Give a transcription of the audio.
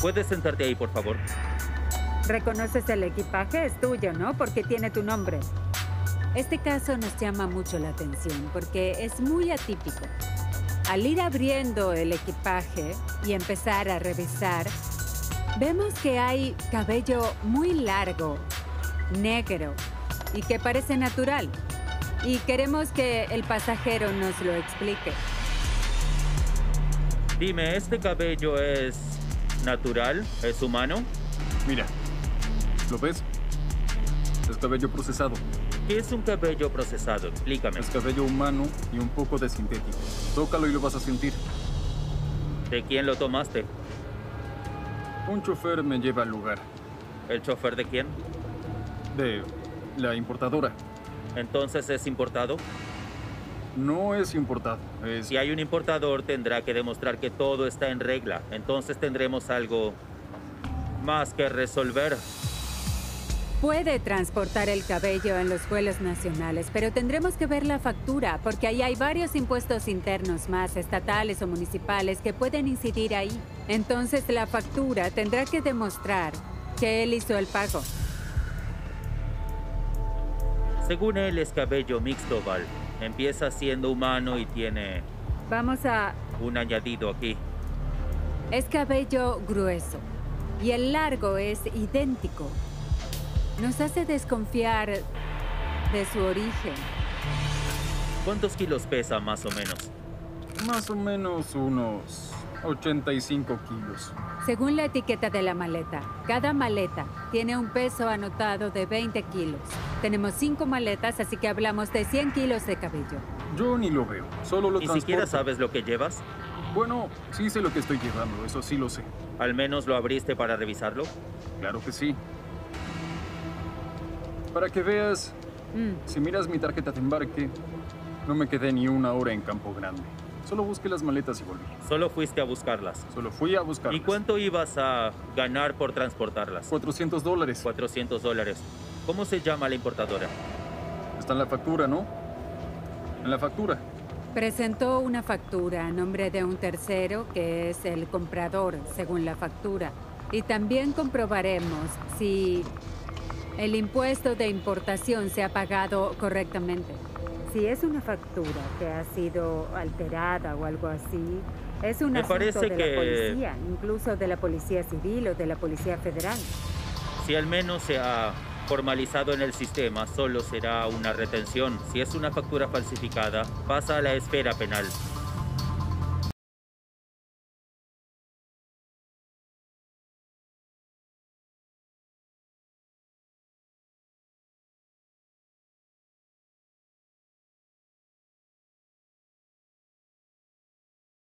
¿Puedes sentarte ahí, por favor? ¿Reconoces el equipaje? Es tuyo, ¿no? Porque tiene tu nombre. Este caso nos llama mucho la atención porque es muy atípico. Al ir abriendo el equipaje y empezar a revisar, vemos que hay cabello muy largo, negro y que parece natural. Y queremos que el pasajero nos lo explique. Dime, ¿este cabello es natural? ¿Es humano? Mira, ¿lo ves? Es cabello procesado. ¿Qué es un cabello procesado? Explícame. Es cabello humano y un poco de sintético. Tócalo y lo vas a sentir. ¿De quién lo tomaste? Un chofer me lleva al lugar. ¿El chofer de quién? De la importadora. Entonces es importado. No es importado. Es... Si hay un importador, tendrá que demostrar que todo está en regla. Entonces tendremos algo más que resolver. Puede transportar el cabello en los vuelos nacionales, pero tendremos que ver la factura, porque ahí hay varios impuestos internos más, estatales o municipales, que pueden incidir ahí. Entonces la factura tendrá que demostrar que él hizo el pago. Según él es cabello mixto, Val. Empieza siendo humano y tiene Vamos a... un añadido aquí. Es cabello grueso y el largo es idéntico. Nos hace desconfiar de su origen. ¿Cuántos kilos pesa más o menos? Más o menos unos 85 kilos. Según la etiqueta de la maleta, cada maleta tiene un peso anotado de 20 kilos. Tenemos cinco maletas, así que hablamos de 100 kilos de cabello. Yo ni lo veo, solo lo ¿Ni siquiera sabes lo que llevas? Bueno, sí sé lo que estoy llevando, eso sí lo sé. ¿Al menos lo abriste para revisarlo? Claro que sí. Para que veas, Mm, si miras mi tarjeta de embarque, no me quedé ni una hora en Campo Grande. Solo busqué las maletas y volví. Solo fuiste a buscarlas. Solo fui a buscarlas. ¿Y cuánto ibas a ganar por transportarlas? 400 dólares. 400 dólares. ¿Cómo se llama la importadora? Está en la factura, ¿no? En la factura. Presentó una factura a nombre de un tercero que es el comprador, según la factura. Y también comprobaremos si el impuesto de importación se ha pagado correctamente. Si es una factura que ha sido alterada o algo así, es un Me asunto parece de la policía, incluso de la policía civil o de la policía federal. Si al menos se ha formalizado en el sistema, solo será una retención. Si es una factura falsificada, pasa a la esfera penal.